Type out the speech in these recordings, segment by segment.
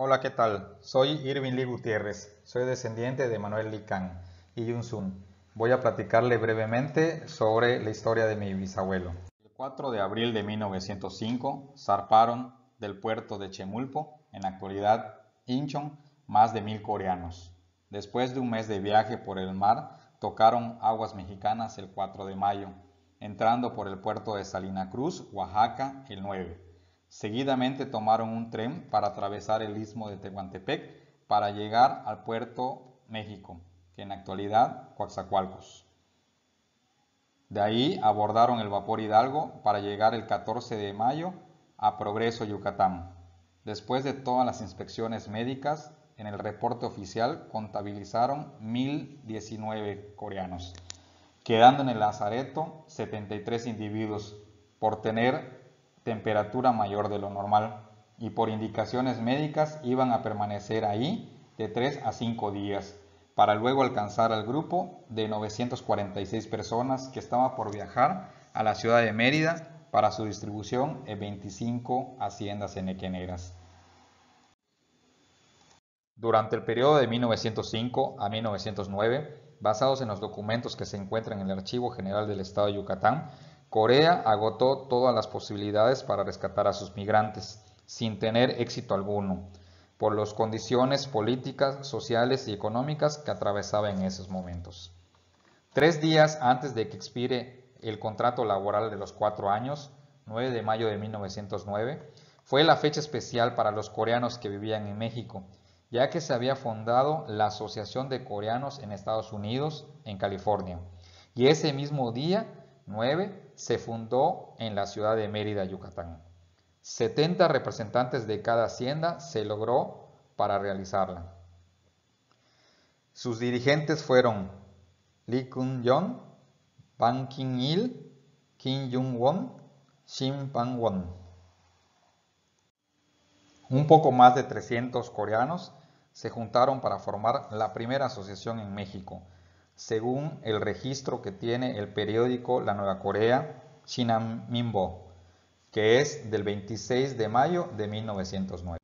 Hola, ¿qué tal? Soy Irving Lee Gutiérrez, soy descendiente de Manuel Lee Kang y Yun Sun. Voy a platicarle brevemente sobre la historia de mi bisabuelo. El 4 de abril de 1905 zarparon del puerto de Chemulpo, en la actualidad Incheon, más de mil coreanos. Después de un mes de viaje por el mar, tocaron aguas mexicanas el 4 de mayo, entrando por el puerto de Salina Cruz, Oaxaca, el 9. Seguidamente tomaron un tren para atravesar el istmo de Tehuantepec para llegar al puerto México, que en la actualidad Coaxacualcos. De ahí abordaron el vapor Hidalgo para llegar el 14 de mayo a Progreso, Yucatán. Después de todas las inspecciones médicas, en el reporte oficial contabilizaron 1.019 coreanos, quedando en el lazareto 73 individuos por tener temperatura mayor de lo normal y por indicaciones médicas iban a permanecer ahí de 3 a 5 días para luego alcanzar al grupo de 946 personas que estaba por viajar a la ciudad de Mérida para su distribución en 25 haciendas enequeneras. Durante el periodo de 1905 a 1909, basados en los documentos que se encuentran en el Archivo General del Estado de Yucatán, Corea agotó todas las posibilidades para rescatar a sus migrantes, sin tener éxito alguno, por las condiciones políticas, sociales y económicas que atravesaba en esos momentos. Tres días antes de que expire el contrato laboral de los cuatro años, 9 de mayo de 1909, fue la fecha especial para los coreanos que vivían en México, ya que se había fundado la Asociación de Coreanos en Estados Unidos, en California, y ese mismo día 9 se fundó en la ciudad de Mérida, Yucatán. 70 representantes de cada hacienda se logró para realizarla. Sus dirigentes fueron Lee Kun-yong, Ban King-il, Kim Jung-won, Shin Pan-won. Un poco más de 300 coreanos se juntaron para formar la primera asociación en México, según el registro que tiene el periódico La Nueva Corea, Shinamimbo, que es del 26 de mayo de 1909,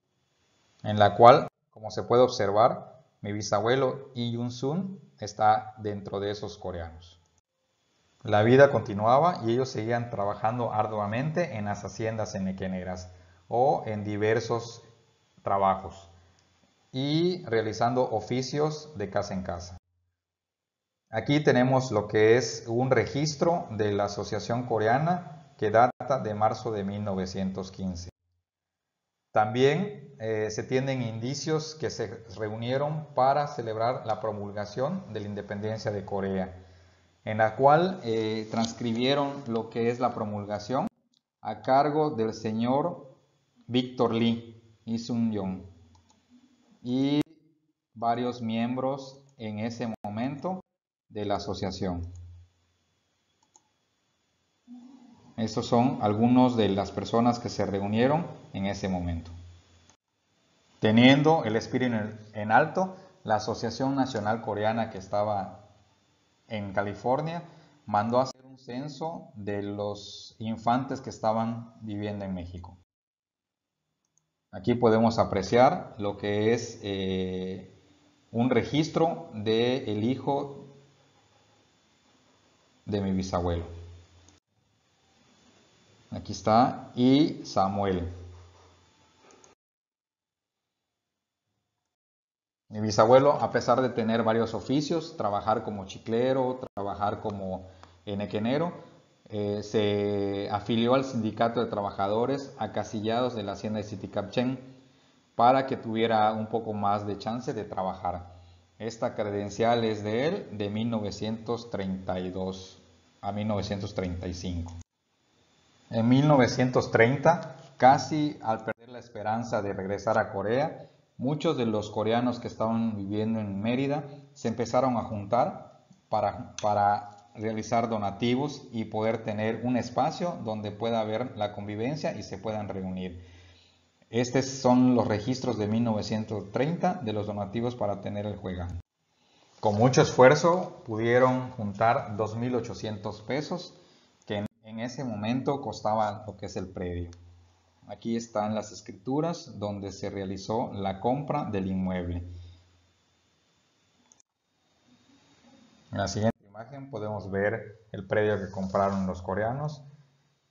en la cual, como se puede observar, mi bisabuelo Lee Yun-sun está dentro de esos coreanos. La vida continuaba y ellos seguían trabajando arduamente en las haciendas enequeneras o en diversos trabajos y realizando oficios de casa en casa. Aquí tenemos lo que es un registro de la Asociación Coreana que data de marzo de 1915. También eh, se tienen indicios que se reunieron para celebrar la promulgación de la independencia de Corea, en la cual eh, transcribieron lo que es la promulgación a cargo del señor Víctor Lee y Sun Yong y varios miembros en ese de la asociación. Estos son algunos de las personas que se reunieron en ese momento. Teniendo el espíritu en alto, la Asociación Nacional Coreana que estaba en California mandó a hacer un censo de los infantes que estaban viviendo en México. Aquí podemos apreciar lo que es eh, un registro del el hijo de mi bisabuelo. Aquí está, y Samuel. Mi bisabuelo, a pesar de tener varios oficios, trabajar como chiclero, trabajar como enequenero, eh, se afilió al sindicato de trabajadores acasillados de la hacienda de Siticapchen para que tuviera un poco más de chance de trabajar. Esta credencial es de él de 1932 a 1935. En 1930, casi al perder la esperanza de regresar a Corea, muchos de los coreanos que estaban viviendo en Mérida se empezaron a juntar para, para realizar donativos y poder tener un espacio donde pueda haber la convivencia y se puedan reunir. Estos son los registros de 1930 de los donativos para tener el juega. Con mucho esfuerzo pudieron juntar 2.800 pesos que en ese momento costaba lo que es el predio. Aquí están las escrituras donde se realizó la compra del inmueble. En la siguiente imagen podemos ver el predio que compraron los coreanos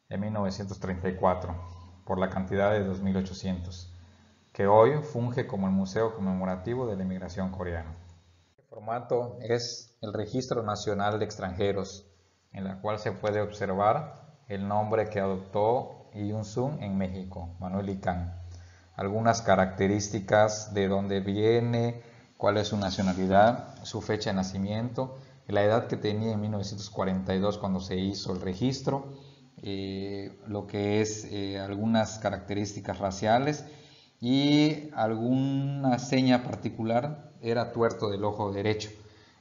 en 1934 por la cantidad de 2.800, que hoy funge como el museo conmemorativo de la inmigración coreana. El formato es el Registro Nacional de Extranjeros, en la cual se puede observar el nombre que adoptó Yun-Sun en México, Manuel Icán. Algunas características de dónde viene, cuál es su nacionalidad, su fecha de nacimiento, la edad que tenía en 1942 cuando se hizo el registro, eh, lo que es eh, algunas características raciales y alguna seña particular era tuerto del ojo derecho.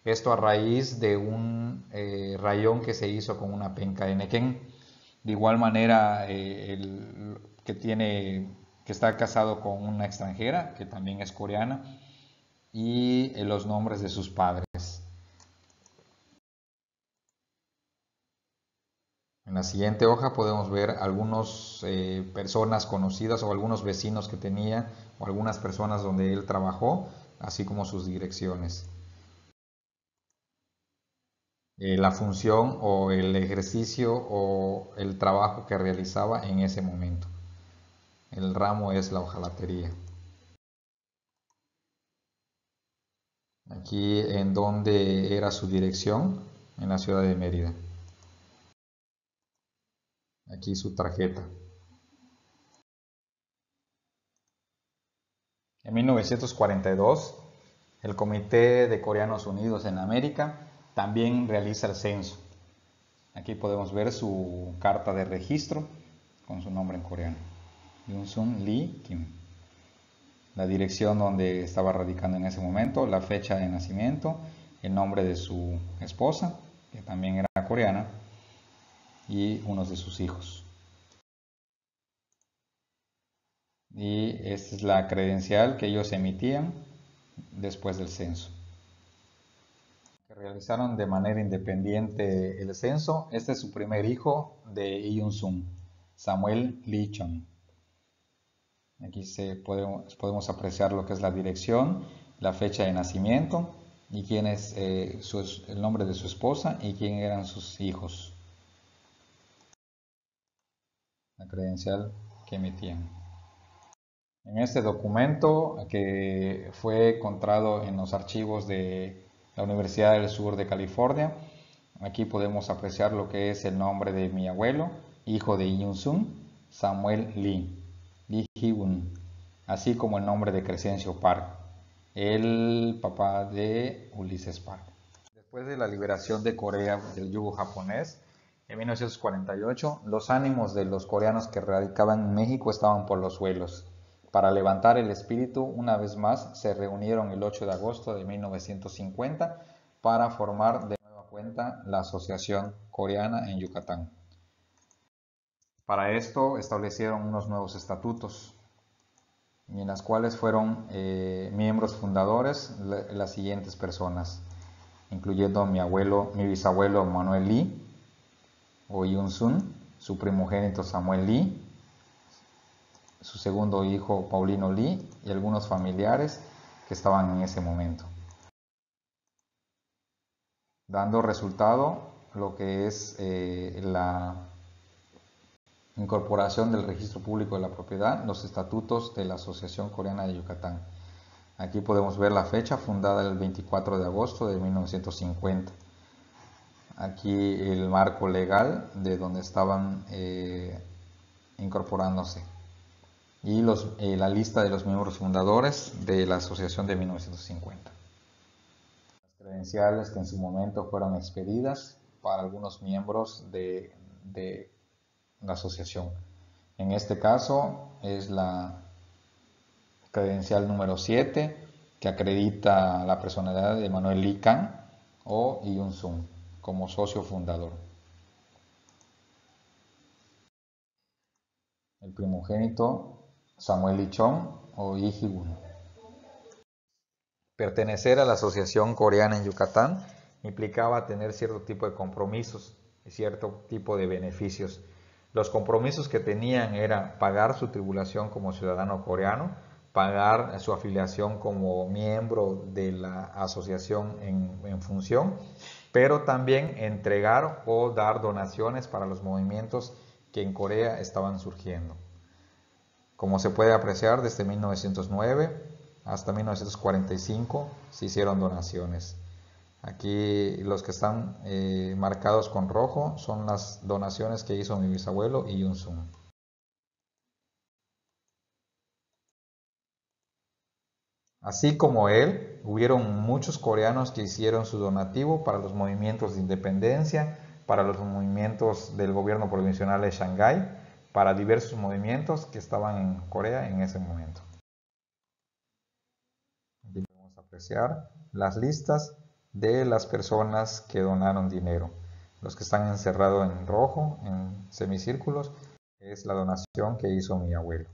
Esto a raíz de un eh, rayón que se hizo con una penca de nequén. De igual manera, el que tiene que está casado con una extranjera, que también es coreana, y los nombres de sus padres. En la siguiente hoja podemos ver algunas eh, personas conocidas o algunos vecinos que tenía o algunas personas donde él trabajó, así como sus direcciones. Eh, la función o el ejercicio o el trabajo que realizaba en ese momento. El ramo es la hojalatería. Aquí en donde era su dirección, en la ciudad de Mérida. Aquí su tarjeta. En 1942, el Comité de Coreanos Unidos en América también realiza el censo. Aquí podemos ver su carta de registro con su nombre en coreano. Yunsun Lee Kim. La dirección donde estaba radicando en ese momento, la fecha de nacimiento, el nombre de su esposa, que también era coreana, y unos de sus hijos. Y esta es la credencial que ellos emitían después del censo realizaron de manera independiente el censo. Este es su primer hijo de Iyun-sung, Samuel Lee Chong. Aquí se podemos, podemos, apreciar lo que es la dirección, la fecha de nacimiento y quién es eh, el nombre de su esposa y quién eran sus hijos. La credencial que emitían. En este documento que fue encontrado en los archivos de la Universidad del Sur de California. Aquí podemos apreciar lo que es el nombre de mi abuelo, hijo de Yun Sung, Samuel Lee, Lee Hee-woon, así como el nombre de Crescencio Park, el papá de Ulises Park. Después de la liberación de Corea del yugo japonés, en 1948, los ánimos de los coreanos que radicaban en México estaban por los suelos. Para levantar el espíritu, una vez más, se reunieron el 8 de agosto de 1950 para formar de nueva cuenta la Asociación Coreana en Yucatán. Para esto establecieron unos nuevos estatutos, en las cuales fueron eh, miembros fundadores las siguientes personas, incluyendo mi abuelo, mi bisabuelo Manuel Lee, o Yun Sun, su primogénito Samuel Lee, su segundo hijo Paulino Lee y algunos familiares que estaban en ese momento. Dando resultado lo que es eh, la incorporación del registro público de la propiedad, los estatutos de la Asociación Coreana de Yucatán. Aquí podemos ver la fecha fundada el 24 de agosto de 1950. Aquí el marco legal de donde estaban eh, incorporándose y los, eh, la lista de los miembros fundadores de la asociación de 1950. Las credenciales que en su momento fueron expedidas para algunos miembros de, la asociación. En este caso es la credencial número 7 que acredita la personalidad de Manuel Kang o Yun Sung como socio fundador. El primogénito Samuel Lichon o Ijibun. Pertenecer a la Asociación Coreana en Yucatán implicaba tener cierto tipo de compromisos y cierto tipo de beneficios. Los compromisos que tenían era pagar su tribulación como ciudadano coreano, pagar su afiliación como miembro de la asociación en, función, pero también entregar o dar donaciones para los movimientos que en Corea estaban surgiendo. Como se puede apreciar, desde 1909 hasta 1945 se hicieron donaciones. Aquí los que están eh, marcados con rojo son las donaciones que hizo mi bisabuelo y un Zoom. Así como él, hubieron muchos coreanos que hicieron su donativo para los movimientos de independencia, para los movimientos del gobierno provincial de Shanghái, para diversos movimientos que estaban en Corea en ese momento. Aquí podemos apreciar las listas de las personas que donaron dinero. Los que están encerrados en rojo, en semicírculos, es la donación que hizo mi abuelo.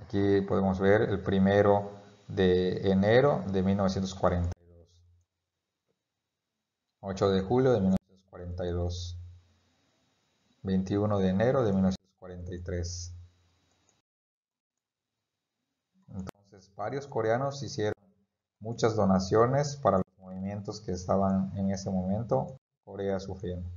Aquí podemos ver el primero de enero de 1942. 8 de julio de 1942. 21 de enero de 1943. Entonces, varios coreanos hicieron muchas donaciones para los movimientos que estaban en ese momento Corea sufriendo.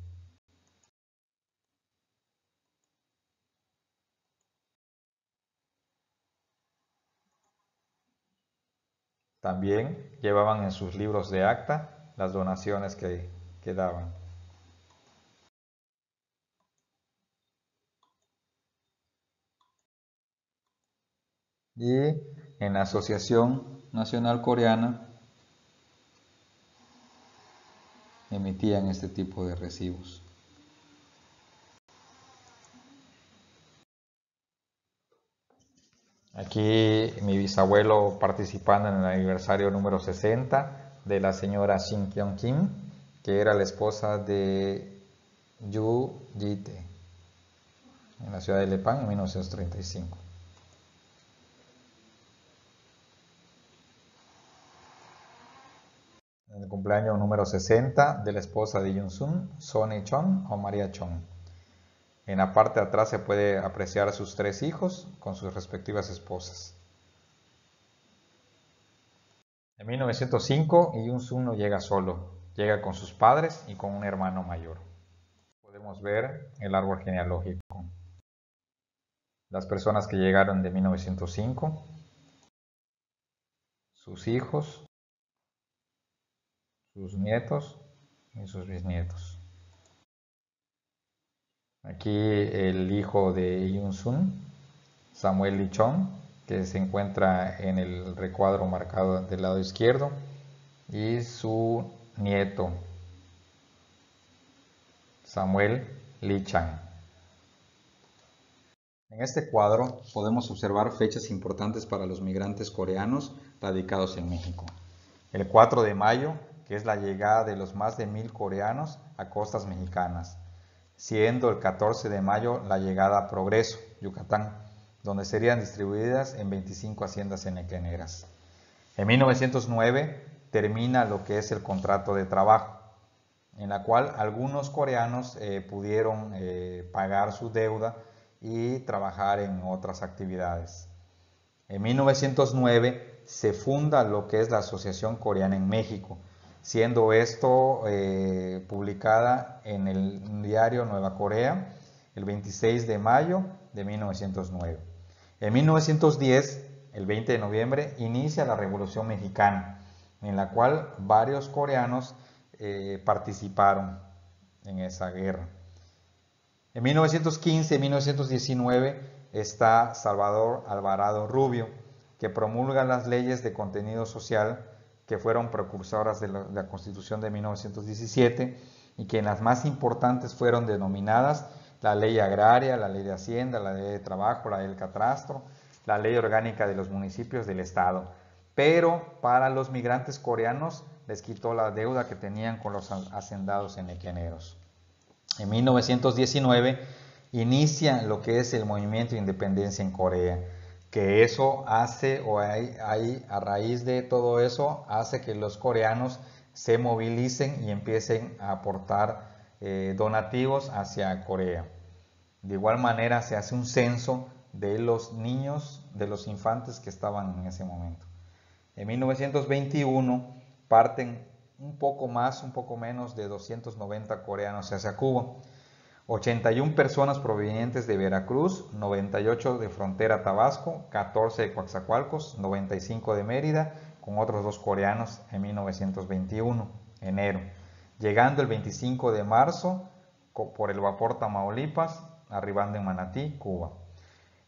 También llevaban en sus libros de acta las donaciones que, que daban. Y en la Asociación Nacional Coreana emitían este tipo de recibos. Aquí mi bisabuelo participando en el aniversario número 60 de la señora Shin Kyung Kim, que era la esposa de Yu Jite en la ciudad de Lepán en 1935. En el cumpleaños número 60 de la esposa de Yun Sun, Sonny Chon o María Chon. En la parte de atrás se puede apreciar a sus tres hijos con sus respectivas esposas. En 1905, Yun no llega solo, llega con sus padres y con un hermano mayor. Podemos ver el árbol genealógico. Las personas que llegaron de 1905, sus hijos, sus nietos y sus bisnietos. Aquí el hijo de Yun-sun, Samuel Lichon, que se encuentra en el recuadro marcado del lado izquierdo, y su nieto, Samuel Lichan. En este cuadro podemos observar fechas importantes para los migrantes coreanos radicados en México. El 4 de mayo, que es la llegada de los más de mil coreanos a costas mexicanas siendo el 14 de mayo la llegada a Progreso, Yucatán, donde serían distribuidas en 25 haciendas enequeneras. En 1909 termina lo que es el contrato de trabajo, en la cual algunos coreanos eh, pudieron eh, pagar su deuda y trabajar en otras actividades. En 1909 se funda lo que es la Asociación Coreana en México, siendo esto eh, publicada en el diario Nueva Corea el 26 de mayo de 1909. En 1910, el 20 de noviembre, inicia la Revolución Mexicana, en la cual varios coreanos eh, participaron en esa guerra. En 1915 1919 está Salvador Alvarado Rubio, que promulga las leyes de contenido social que fueron precursoras de la, Constitución de 1917 y que en las más importantes fueron denominadas la ley agraria, la ley de hacienda, la ley de trabajo, la del catastro, la ley orgánica de los municipios del Estado. Pero para los migrantes coreanos les quitó la deuda que tenían con los hacendados enequeneros. En 1919 inicia lo que es el movimiento de independencia en Corea que eso hace, o hay, a raíz de todo eso, hace que los coreanos se movilicen y empiecen a aportar eh, donativos hacia Corea. De igual manera se hace un censo de los niños, de los infantes que estaban en ese momento. En 1921 parten un poco más, un poco menos de 290 coreanos hacia Cuba. 81 personas provenientes de Veracruz, 98 de frontera Tabasco, 14 de Coaxacualcos, 95 de Mérida, con otros dos coreanos en 1921, enero. Llegando el 25 de marzo por el vapor Tamaulipas, arribando en Manatí, Cuba.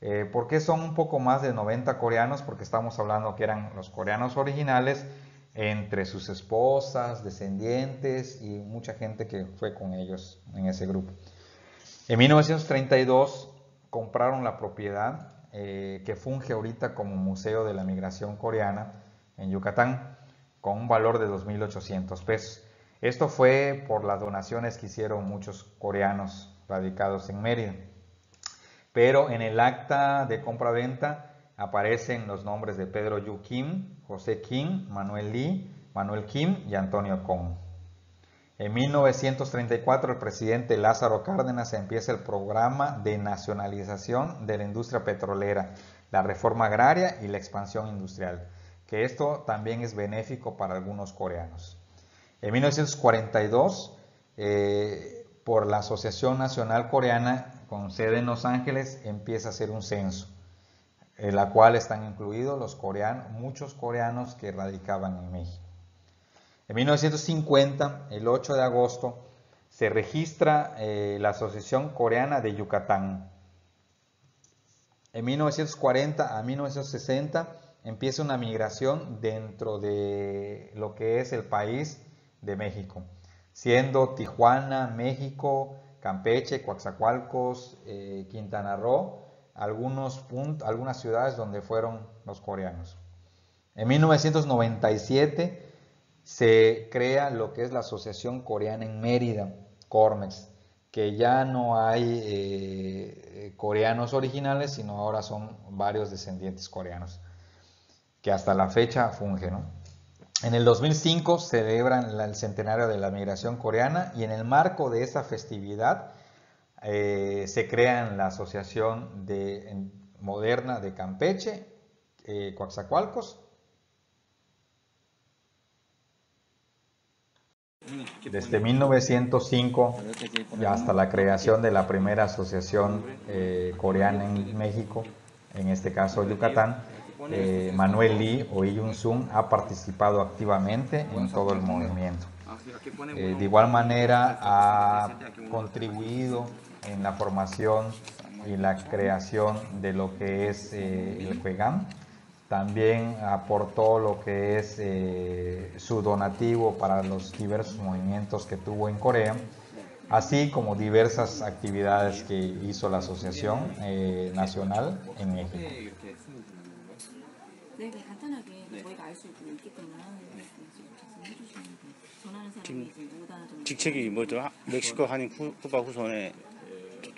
Eh, ¿Por qué son un poco más de 90 coreanos? Porque estamos hablando que eran los coreanos originales entre sus esposas, descendientes y mucha gente que fue con ellos en ese grupo. En 1932 compraron la propiedad eh, que funge ahorita como Museo de la Migración Coreana en Yucatán con un valor de 2.800 pesos. Esto fue por las donaciones que hicieron muchos coreanos radicados en Mérida. Pero en el acta de compra-venta aparecen los nombres de Pedro Yu Kim, José Kim, Manuel Lee, Manuel Kim y Antonio Kong. En 1934 el presidente Lázaro Cárdenas empieza el programa de nacionalización de la industria petrolera, la reforma agraria y la expansión industrial, que esto también es benéfico para algunos coreanos. En 1942, eh, por la Asociación Nacional Coreana con sede en Los Ángeles, empieza a hacer un censo en la cual están incluidos los coreanos, muchos coreanos que radicaban en México. En 1950, el 8 de agosto, se registra eh, la Asociación Coreana de Yucatán. En 1940 a 1960 empieza una migración dentro de lo que es el país de México, siendo Tijuana, México, Campeche, Coatzacoalcos, eh, Quintana Roo, algunos algunas ciudades donde fueron los coreanos. En 1997 se crea lo que es la Asociación Coreana en Mérida, CORMEX, que ya no hay eh, coreanos originales, sino ahora son varios descendientes coreanos, que hasta la fecha funge. En el 2005 celebran el centenario de la migración coreana y en el marco de esa festividad eh, se crea la Asociación de, Moderna de Campeche, eh, Coaxacualcos. Desde 1905 y hasta la creación de la primera asociación eh, coreana en México, en este caso Yucatán, eh, Manuel Lee o Iyun Sung ha participado activamente en todo el movimiento. de igual manera ha contribuido en la formación y la creación de lo que es eh, el FEGAM. También aportó lo que es eh, su donativo para los diversos movimientos que tuvo en Corea, así como diversas actividades que hizo la Asociación eh, Nacional en México.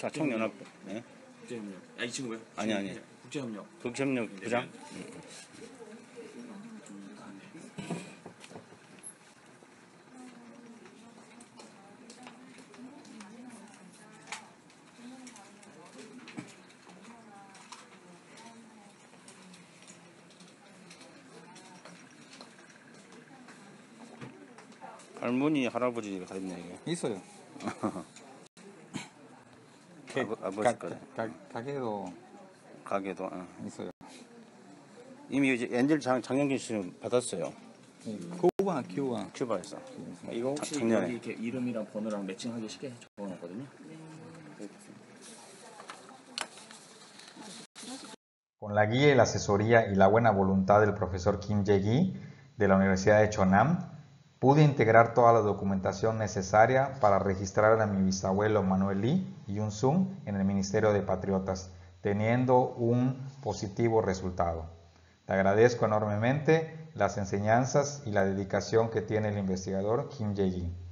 자, 청년합. 네. 국제협력. 아, 이 친구요? 아니, 아니. 국제협력. 국제협력 부장? 응. 할머니, 할아버지가 다 있네, 이게. 있어요. 아버, 지 거래. 가게도 가게도 어. 있어요. 이미 이제 엔젤 장, 장영진 씨는 받았어요. 큐바, 큐바. 큐바에서. 이거 혹시 작년에. 여기 이렇게 이름이랑 번호랑 매칭하기 쉽게 적어놨거든요. Con la guía y la asesoría y la buena voluntad del profesor Kim Jae-gi de la Universidad de Chonam, Pude integrar toda la documentación necesaria para registrar a mi bisabuelo Manuel Lee y un Zoom en el Ministerio de Patriotas, teniendo un positivo resultado. Te agradezco enormemente las enseñanzas y la dedicación que tiene el investigador Kim Jae-gi.